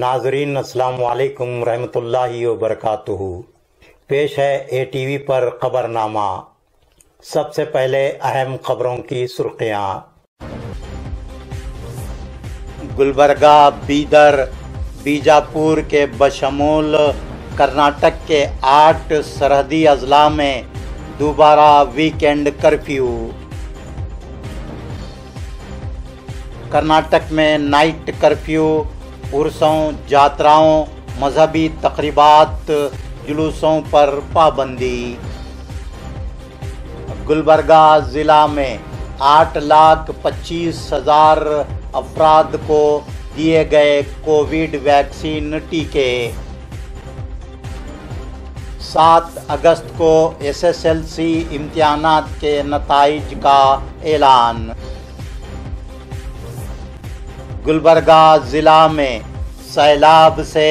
नाजरीन, अस्सलाम वालेकुम रहमतुल्लाहि व बरकातुहू। पेश है ए टी वी पर खबरनामा। सबसे पहले अहम खबरों की सुर्खियाँ। गुलबर्गा, बीदर, बीजापुर के बशमूल, कर्नाटक के आठ सरहदी अजला में दोबारा वीकेंड कर्फ्यू। कर्नाटक में नाइट कर्फ्यू उर्सों यात्राओं मजहबी तकरीबात, जुलूसों पर पाबंदी। गुलबर्गा ज़िला में आठ लाख पच्चीस हज़ार अफराद को दिए गए कोविड वैक्सीन टीके। सात अगस्त को एसएसएलसी इम्तिहानात के नतज का ऐलान। गुलबर्गा ज़िला में सैलाब से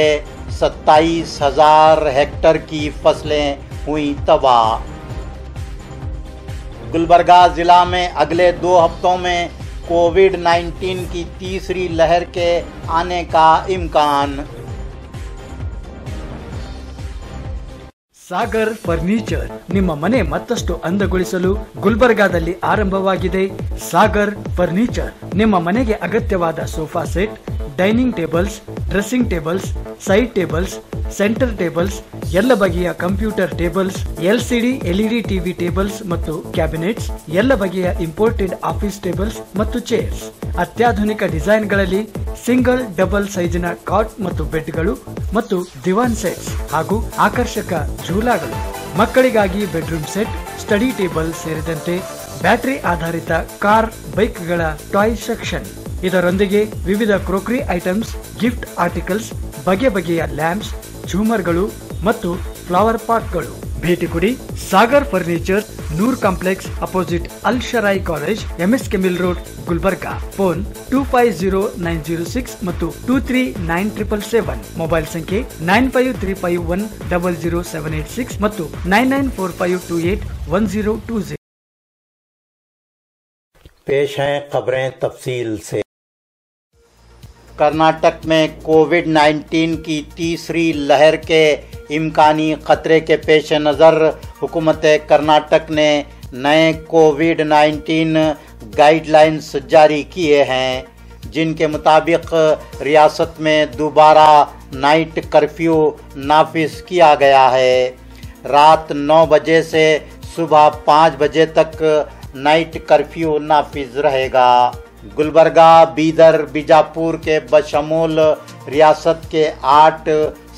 सत्ताईस हज़ार हेक्टर की फ़सलें हुई तबाह। गुलबरगा ज़िला में अगले दो हफ्तों में कोविड 19 की तीसरी लहर के आने का इम्कान। ಸಾಗರ್ ಫರ್ನಿಚರ್. ನಿಮ್ಮ ಮನೆ ಮತ್ತಷ್ಟು ಅಂದಗೊಳಿಸಲು ಗುಲ್ಬರ್ಗಾದಲ್ಲಿ ಆರಂಭವಾಗಿದೆ ಸಾಗರ್ ಫರ್ನಿಚರ್. ನಿಮ್ಮ ಮನೆಗೆ ಅಗತ್ಯವಾದ sofa set, dining tables, dressing tables, side tables, centre tables ಎಲ್ಲ ಬಗೆಯ computer tables, LCD, LED TV tables ಮತ್ತು ಕ್ಯಾಬಿನೆಟ್ಸ್, ಎಲ್ಲ ಬಗೆಯ ಇಂಪೋರ್ಟೆಡ್ ಆಫೀಸ್ ಟೇಬಲ್ಸ್ ಮತ್ತು ಚೇರ್ಸ್. ಅತ್ಯಾಧುನಿಕ ಡಿಸೈನ್ಗಳಲ್ಲಿ ಸಿಂಗಲ್, ಡಬಲ್ ಸೈಜಿನ ಕಾಟ್ ಮತ್ತು ಬೆಡ್ಗಳು ಮತ್ತು ದಿವಾನ್ ಸೆಟ್ಸ್ ಹಾಗೂ ಆಕರ್ಷಕ ಝೂಲಾಗಳು ಮಕ್ಕಳಿಗಾಗಿ ಬೆಡ್ರೂಮ್ ಸೆಟ್, ಸ್ಟಡಿ ಟೇಬಲ್ ಸೇರಿದಂತೆ ಬ್ಯಾಟರಿ ಆಧಾರಿತ ಕಾರ್, ಬೈಕ್ಗಳ ಟಾಯ್ ಸೆಕ್ಷನ್. ಇದರೊಂದಿಗೆ ವಿವಿಧ ಕ್ರೋಕರಿ ಐಟಮ್ಸ್, ಗಿಫ್ಟ್ ಆರ್ಟಿಕಲ್ಸ್, ಬಗೆ ಬಗೆಯ ಲ್ಯಾಂಪ್ಸ್, ಝೂಮರ್ಗಳು ಮತ್ತು ಫ್ಲವರ್ ಪಾಟ್ಗಳು ಭೇಟಿ ಕೊಡಿ Sagar furniture Noor complex opposite Al Sharai college MS ಕೆಮಿಲ್ road Gulbarga phone two five zero nine zero six ಮತ್ತು two three nine triple seven mobile ಸಂಖ್ಯೆ nine five three five one double zero seven eight six ಮತ್ತು nine nine four five two eight one zero two zero पेश हैं खबरें तफसील से कर्नाटक में Covid 19 की तीसरी लहर के इम्कानी खतरे के पेश नज़र, हुकूमत कर्नाटक ने नए कोविड 19 गाइडलाइंस जारी किए हैं, जिनके मुताबिक रियासत में दोबारा नाइट कर्फ्यू नाफिज किया गया है। रात 9 बजे से सुबह 5 बजे तक नाइट कर्फ्यू नाफिज रहेगा। गुलबर्गा, बीदर, बीजापुर के बशमूल, रियासत के आठ,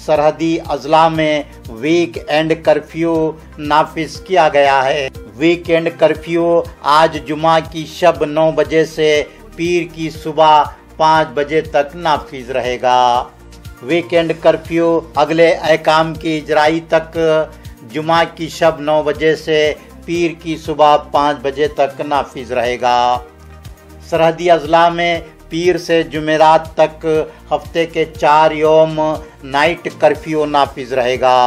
सरहदी अजला में वीक एंड कर्फ्यू नाफिज किया गया है। वीक एंड कर्फ्यू आज जुमा की शब नौ बजे से पीर की सुबह पाँच बजे तक नाफिज रहेगा। वीकेंड कर्फ्यू अगले अहकाम की इजराई तक जुमा की शब नौ बजे से पीर की सुबह पाँच बजे तक नाफिज रहेगा। सरहदी अजला में पीर से जुमेरात तक हफ़्ते के चार योम नाइट कर्फ्यू नाफिज रहेगा।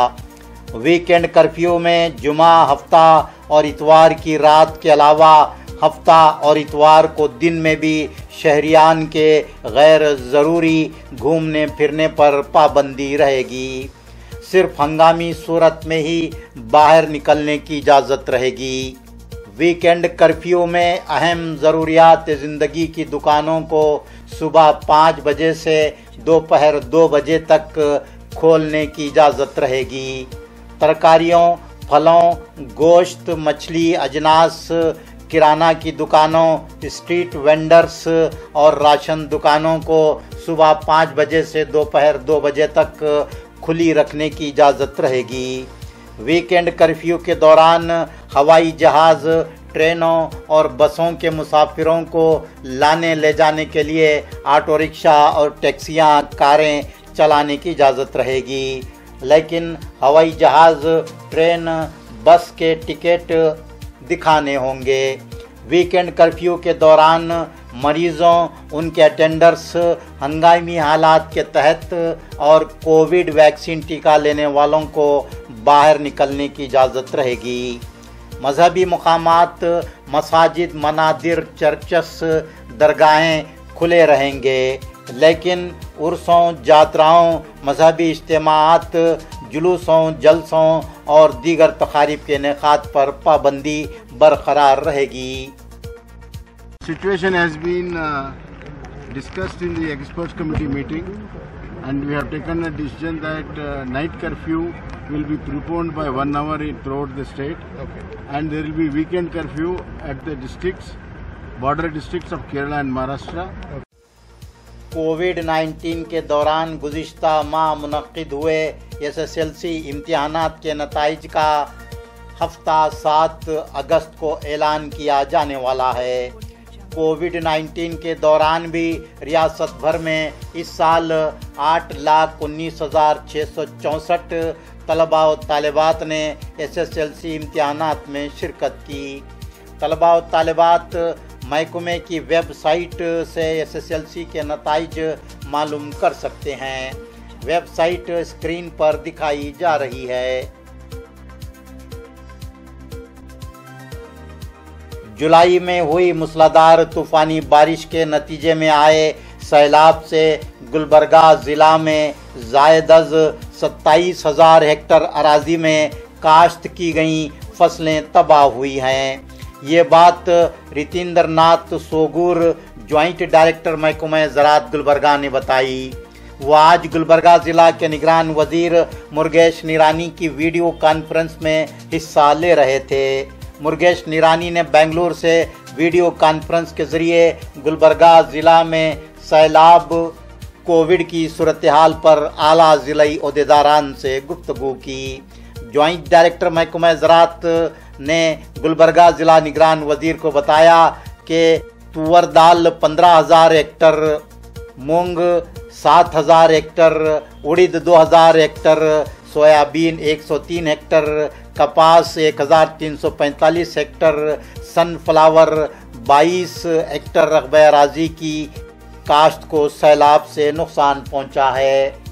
वीकेंड कर्फ्यू में जुमा हफ़्ता और इतवार की रात के अलावा हफ़्ता और इतवार को दिन में भी शहरियान के गैर ज़रूरी घूमने फिरने पर पाबंदी रहेगी। सिर्फ़ हंगामी सूरत में ही बाहर निकलने की इजाज़त रहेगी। वीकेंड कर्फ्यू में अहम ज़रूरियात ज़िंदगी की दुकानों को सुबह पाँच बजे से दोपहर दो बजे तक खोलने की इजाज़त रहेगी। तरकारियों, फलों, गोश्त, मछली, अजनास, किराना की दुकानों, स्ट्रीट वेंडर्स और राशन दुकानों को सुबह पाँच बजे से दोपहर दो बजे तक खुली रखने की इजाज़त रहेगी। वीकेंड कर्फ्यू के दौरान हवाई जहाज़, ट्रेनों और बसों के मुसाफिरों को लाने ले जाने के लिए ऑटो रिक्शा और टैक्सियाँ, कारें चलाने की इजाज़त रहेगी। लेकिन हवाई जहाज़, ट्रेन, बस के टिकट दिखाने होंगे। वीकेंड कर्फ्यू के दौरान मरीजों, उनके अटेंडर्स, हंगामी हालात के तहत और कोविड वैक्सीन टीका लेने वालों को बाहर निकलने की इजाज़त रहेगी। मजहबी मकामात मसाजिद मनादिर चर्चस दरगाहें खुले रहेंगे। लेकिन उर्सों यात्राओं मजहबी इज्तमात जुलूसों जलसों और दीगर तकारीब के इनका पर पाबंदी बरकरार रहेगी। Been uh, discussed in the experts committee meeting and we have taken a decision that uh, night curfew will be preponed by one hour in, throughout the state okay. and there will be weekend curfew at the districts, border districts of Kerala and Maharashtra. Covid 19 के दौरान गुज्त माह मुनद हुए S S L C इम्तहान के नतज का हफ़्ता सात अगस्त को ऐलान किया जाने वाला है कोविड 19 के दौरान भी रियासत भर में इस साल आठ लाख उन्नीस हज़ार छः सौ चौंसठ तलबा और तालिबात ने एस एस एल सी इम्तहान में शिरकत की। तलबा और तालिबात महकमे की वेबसाइट से एस एस एल सी के नतज मालूम कर सकते हैं। वेबसाइट स्क्रीन पर दिखाई जा रही है। जुलाई में हुई मूसलाधार तूफानी बारिश के नतीजे में आए सैलाब से गुलबर्गा ज़िला में जायदज सत्ताईस हज़ार हेक्टर अराजी में काश्त की गई फ़सलें तबाह हुई हैं। ये बात रितिंदर नाथ सोगुर ज्वाइंट डायरेक्टर महकमा ज़रात गुलबरगा ने बताई। वो आज गुलबरगा ज़िला के निगरान वज़ीर मुर्गेश निरानी की वीडियो कॉन्फ्रेंस में हिस्सा ले रहे थे। मुर्गेश निरानी ने बेंगलुर से वीडियो कॉन्फ्रेंस के ज़रिए गुलबरगा ज़िला में सैलाब कोविड की सूरत हाल पर आला ज़िलाई अहदेदारान से गुफ्तगु की। ज्वाइंट डायरेक्टर महकमा ज़रात ने गुलबर्गा ज़िला निगरान वज़ीर को बताया कि तुअर दाल पंद्रह हज़ार हेक्टर, मूंग सात हज़ार हेक्टर, उड़द दो हज़ार हेक्टर, सोयाबीन 103 हेक्टर, कपास 1345 हेक्टर, सनफ्लावर 22 हेक्टर रकबे राज़ी की काश्त को सैलाब से नुकसान पहुँचा है।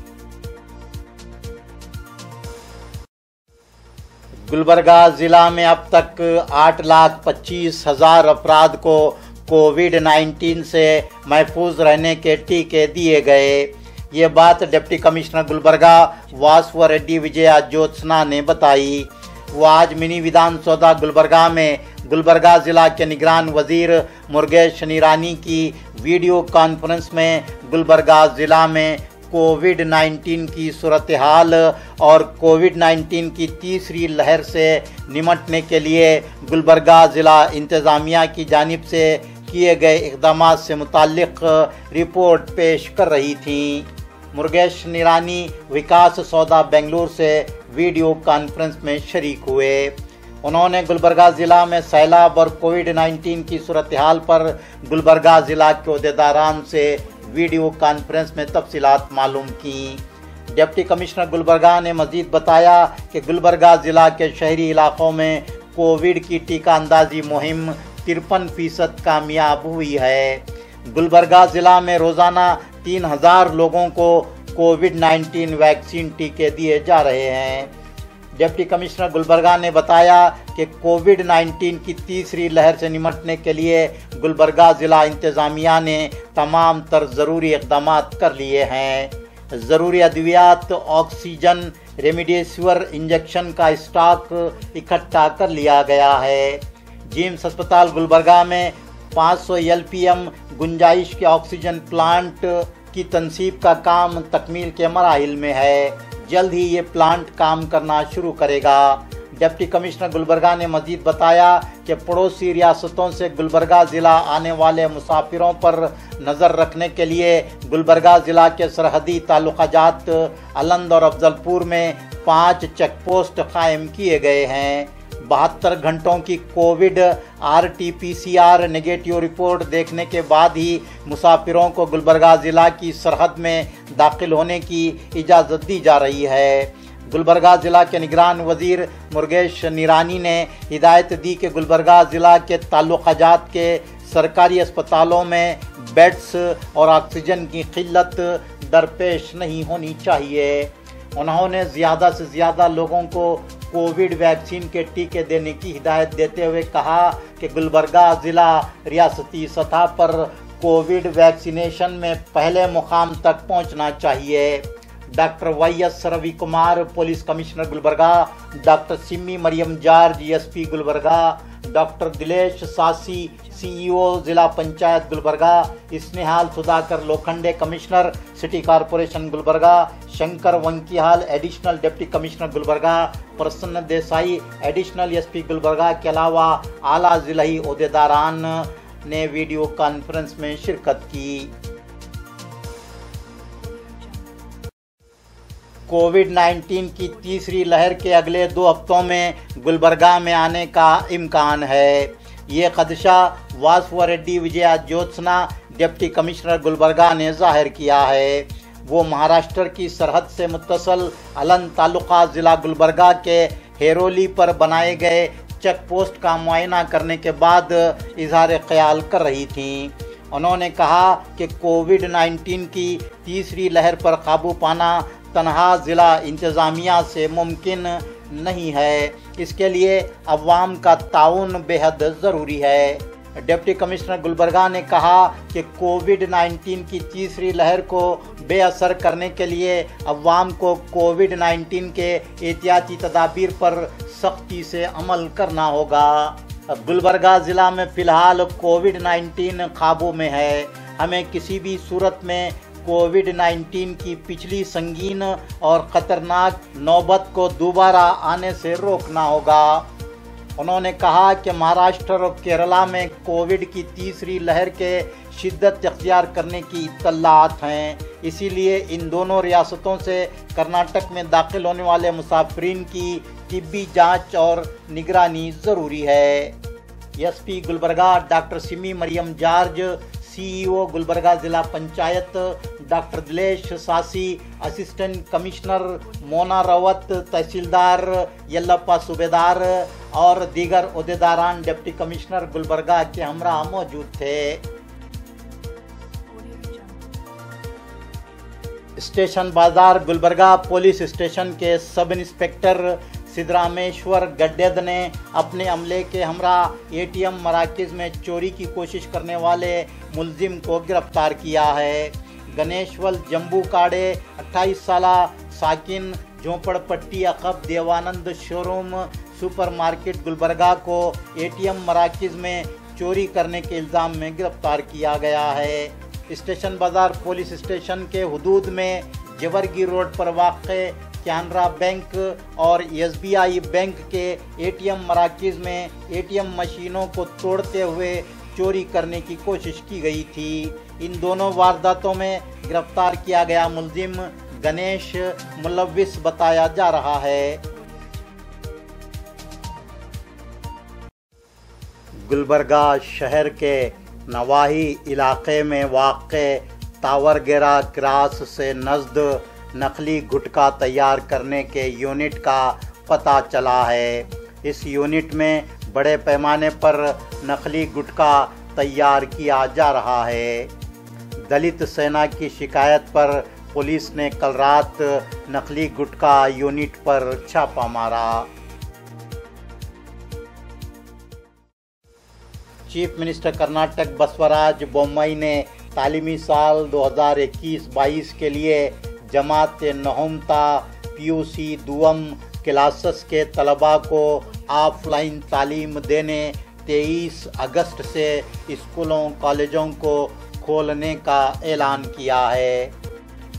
गुलबर्गा ज़िला में अब तक आठ लाख पच्चीस हज़ार अफराद को कोविड 19 से महफूज रहने के टीके दिए गए। ये बात डिप्टी कमिश्नर गुलबर्गा वासव रेड्डी विजया ज्योत्सना ने बताई। वो आज मिनी विधान सौदा गुलबर्गा में गुलबर्गा ज़िला के निगरान वज़ीर मुर्गेश निरानी की वीडियो कॉन्फ्रेंस में गुलबरगा ज़िला में कोविड 19 की सूरत हाल और कोविड 19 की तीसरी लहर से निमटने के लिए गुलबरगा ज़िला इंतज़ामिया की जानब से किए गए इकदाम से मुतक रिपोर्ट पेश कर रही थी। मुर्गेश निरानी विकास सौदा बेंगलुरु से वीडियो कॉन्फ्रेंस में शरीक हुए। उन्होंने गुलबर्गा ज़िला में सैलाब और कोविड 19 की सूरत हाल पर गुलबर्गा ज़िला के अहदेदारान से वीडियो कॉन्फ्रेंस में तफसीत मालूम की। डिप्टी कमिश्नर गुलबर्गा ने मजीद बताया कि गुलबर्गा ज़िला के शहरी इलाकों में कोविड की टीका अंदाजी मुहिम तिरपन फ़ीसद कामयाब हुई है। गुलबर्गा ज़िला में रोज़ाना तीन हज़ार लोगों को कोविड 19 वैक्सीन टीके दिए जा रहे हैं। डिप्टी कमिश्नर गुलबर्गा ने बताया कि कोविड 19 की तीसरी लहर से निमटने के लिए गुलबर्गा ज़िला इंतज़ामिया ने तमाम तर ज़रूरी इकदाम कर लिए हैं। ज़रूरी अद्वियात ऑक्सीजन रेमडेसिविर इंजेक्शन का स्टॉक इकट्ठा कर लिया गया है। जिम्स अस्पताल गुलबर्गा में 500 एलपीएम गुंजाइश के ऑक्सीजन प्लांट की तनसीब का काम तकमील के मराहल में है। जल्द ही ये प्लांट काम करना शुरू करेगा। डिप्टी कमिश्नर गुलबर्गा ने मजीद बताया कि पड़ोसी रियासतों से गुलबर्गा ज़िला आने वाले मुसाफिरों पर नज़र रखने के लिए गुलबर्गा ज़िला के सरहदी ताल्लुकात अलंद और अफजलपुर में पाँच चेक पोस्ट कायम किए गए हैं। बहत्तर घंटों की Covid R T P C R negative report देखने के बाद ही मुसाफिरों को गुलबर्गा ज़िला की सरहद में दाखिल होने की इजाज़त दी जा रही है। गुलबर्गा ज़िला के निगरान वज़ीर मुर्गेश निरानी ने हिदायत दी कि गुलबर्गा ज़िला के ताल्लुकात के सरकारी अस्पतालों में बेड्स और ऑक्सीजन की किल्लत दरपेश नहीं होनी चाहिए। उन्होंने ज़्यादा से ज़्यादा लोगों को कोविड वैक्सीन के टीके देने की हिदायत देते हुए कहा कि गुलबर्गा ज़िला रियासती सतह पर कोविड वैक्सीनेशन में पहले मुकाम तक पहुँचना चाहिए। Doctor Y S Ravi Kumar police commissioner Gulbarga, doctor Simi Mariam George, SP Gulbarga, doctor Dilesh Sasi CEO जिला panchayat Gulbarga, Snehal Sudhakar Lokhande, commissioner, city corporation Gulbarga, Shankar Vankihal, additional deputy commissioner Gulbarga, Prasanna Desai, additional SP Gulbarga के अलावा आला जिलाई अहदेदारान ने video conference में शिरकत की। Covid 19 की तीसरी लहर के अगले दो हफ्तों में गुलबर्गा में आने का इम्कान है। ये खदशा वासव रेड्डी, विजया ज्योत्सना, डिप्टी कमिश्नर गुलबर्गा ने ज़ाहिर किया है। वो महाराष्ट्र की सरहद से मुतसल अलन तालुका ज़िला गुलबर्गा के हेरोली पर बनाए गए चेक पोस्ट का मुआयना करने के बाद इजहार ख्याल कर रही थीं। उन्होंने कहा कि कोविड 19 की तीसरी लहर पर काबू पाना तनहा ज़िला इंतज़ामिया से मुमकिन नहीं है। इसके लिए अवाम का ताउन बेहद ज़रूरी है। डिप्टी कमिश्नर गुलबर्गा ने कहा कि कोविड 19 की तीसरी लहर को बेअसर करने के लिए अवाम को कोविड 19 के एहतियाती तदाबीर पर सख्ती से अमल करना होगा। गुलबर्गा ज़िला में फ़िलहाल कोविड 19 काबू में है। हमें किसी भी सूरत में कोविड 19 की पिछली संगीन और ख़तरनाक नौबत को दोबारा आने से रोकना होगा। उन्होंने कहा कि महाराष्ट्र और केरला में कोविड की तीसरी लहर के शिद्दत अख्तियार करने की इतलात हैं। इसीलिए इन दोनों रियासतों से कर्नाटक में दाखिल होने वाले मुसाफरीन की तिब्बी जाँच और निगरानी ज़रूरी है। SP Gulbarga, doctor Simi Mariam George CEO Gulbarga जिला panchayat doctor Dilesh Sasi assistant commissioner Mona Rawat तहसीलदार यल्लप्पा सूबेदार और दीगर अहदेदारान डिप्टी कमिश्नर गुलबर्गा के हमरा मौजूद थे। स्टेशन बाज़ार गुलबर्गा पुलिस स्टेशन के सब इंस्पेक्टर सिद्धरामेश्वर गड्डेद ने अपने अमले के हमरा एटीएम मराकज़ में चोरी की कोशिश करने वाले मुलजिम को गिरफ़्तार किया है। गणेशवल जम्बू काड़े 28 साल साकिन झोंपड़पट्टी अकब, देवानंद शोरूम, सुपरमार्केट गुलबर्गा को एटीएम मराकज़ में चोरी करने के इल्ज़ाम में गिरफ़्तार किया गया है। स्टेशन बाज़ार, पुलिस स्टेशन के हदूद में जवरगी रोड पर वाक़ कैनरा बैंक और एसबीआई बैंक के एटीएम मराकज़ में एटीएम मशीनों को तोड़ते हुए चोरी करने की कोशिश की गई थी। इन दोनों वारदातों में गिरफ़्तार किया गया मुलजिम गणेश मुलविस बताया जा रहा है। गुलबर्गा शहर के नवाही इलाके में वाक़ तावरगेरा क्रास से नज़द नकली गुटखा तैयार करने के यूनिट का पता चला है। इस यूनिट में बड़े पैमाने पर नकली गुटखा तैयार किया जा रहा है। दलित सेना की शिकायत पर पुलिस ने कल रात नकली गुटखा यूनिट पर छापा मारा। चीफ मिनिस्टर कर्नाटक बसवराज बोम्मई ने तालीमी साल 2021-22 के लिए जमात नहमता, पीयूसी दुअम क्लासेस के तलबा को ऑफलाइन तालीम देने 23 अगस्त से स्कूलों, कॉलेजों को खोलने का ऐलान किया है।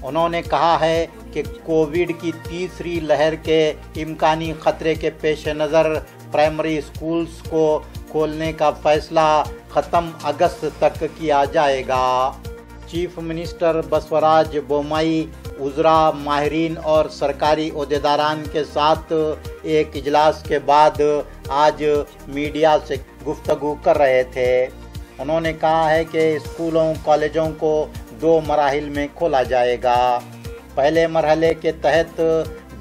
उन्होंने कहा है कि कोविड की तीसरी लहर के इम्कानी ख़तरे के पेश नज़र प्राइमरी स्कूल्स को खोलने का फैसला ख़त्म अगस्त तक किया जाएगा। चीफ मिनिस्टर बसवराज बोमाई उजरा, माहरीन और सरकारी अहदेदारान के साथ एक इजलास के बाद आज मीडिया से गुफ्तगु कर रहे थे। उन्होंने कहा है कि स्कूलों, कॉलेजों को दो मराहल में खोला जाएगा। पहले मरहले के तहत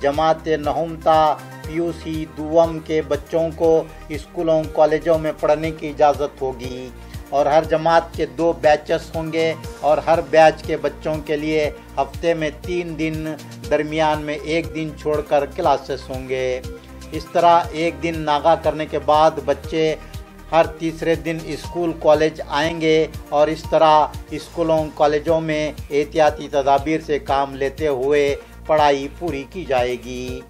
जमात नहुमता, पीयूसी, दुवम के बच्चों को स्कूलों, कॉलेजों में पढ़ने की इजाज़त होगी। और हर जमात के दो बैचेस होंगे और हर बैच के बच्चों के लिए हफ़्ते में तीन दिन दरमियान में एक दिन छोड़कर क्लासेस होंगे। इस तरह एक दिन नागा करने के बाद बच्चे हर तीसरे दिन स्कूल, कॉलेज आएँगे और इस तरह स्कूलों, कॉलेजों में एहतियाती तदाबीर से काम लेते हुए पढ़ाई पूरी की जाएगी।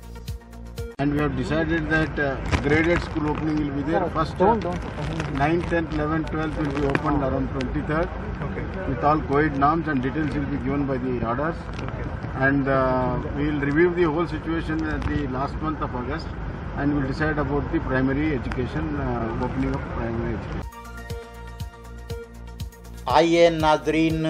And we have decided that uh, graded school opening will be there. First, uh, 9th, 10th, 11th, 12th will be opened around 23rd Okay. with all COVID norms and details will be given by the orders. Okay. And uh, we will review the whole situation at the last month of August and we will decide about the primary education, uh, opening of primary education. आइए नाजरीन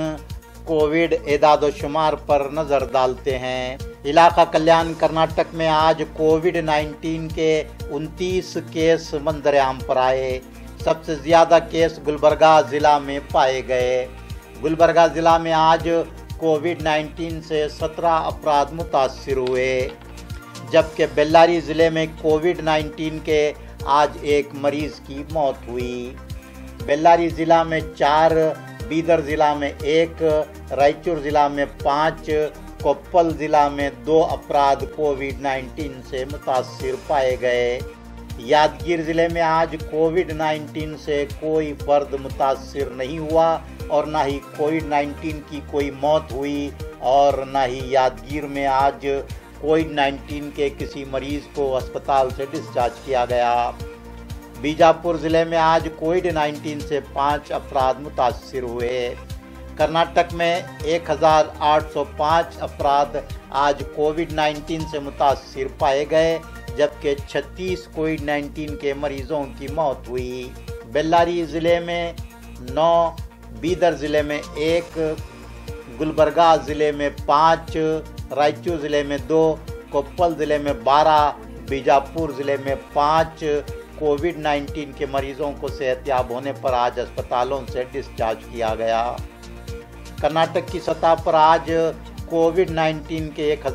Covid एदाद शुमार पर नज़र डालते हैं इलाका कल्याण कर्नाटक में आज कोविड 19 के 29 केस मंजर आम पर आए। सबसे ज़्यादा केस गुलबर्गा ज़िला में पाए गए। गुलबर्गा ज़िला में आज कोविड 19 से 17 अपराध मुतासर हुए। जबकि बेल्लारी ज़िले में कोविड 19 के आज एक मरीज़ की मौत हुई। बेल्लारी ज़िला में चार, बीदर ज़िला में एक, रायचूर ज़िला में पाँच कोप्पल ज़िला में दो अपराध कोविड 19 से मुतासर पाए गए। यादगीर ज़िले में आज कोविड 19 से कोई फर्द मुतासर नहीं हुआ और ना ही कोविड 19 की कोई मौत हुई और ना ही यादगीर में आज कोविड 19 के किसी मरीज़ को अस्पताल से डिस्चार्ज किया गया। बीजापुर ज़िले में आज कोविड 19 से पाँच अपराध मुतासर हुए। कर्नाटक में 1805 अपराध आज कोविड 19 से मुतासर पाए गए, जबकि 36 कोविड 19 के मरीजों की मौत हुई। बेल्लारी ज़िले में नौ, बीदर ज़िले में एक, गुलबर्गा ज़िले में पाँच रायचू ज़िले में दो, कोप्पल ज़िले में बारह, बीजापुर ज़िले में पाँच, कोविड 19 के मरीजों को सेहतियाब होने पर आज अस्पतालों से डिस्चार्ज किया गया। कर्नाटक की सतह पर आज कोविड 19 के एक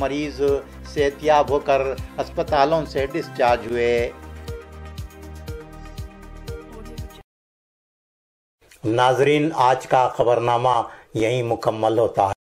मरीज़ सेहतियाब होकर अस्पतालों से डिस्चार्ज हुए। नाजरीन, आज का खबरनामा यहीं मुकम्मल होता है।